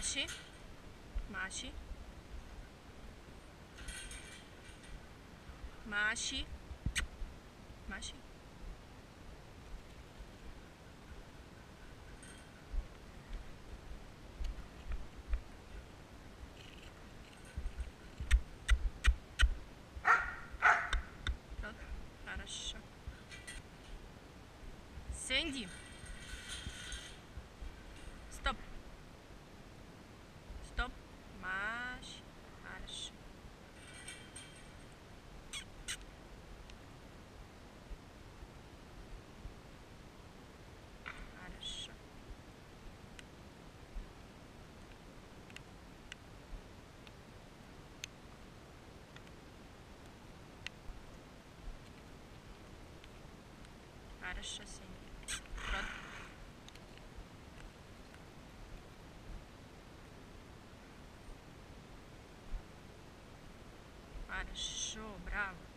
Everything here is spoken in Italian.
Maci. Maci. Maci. Maci. Sandy. Хорошо. Хорошо, браво.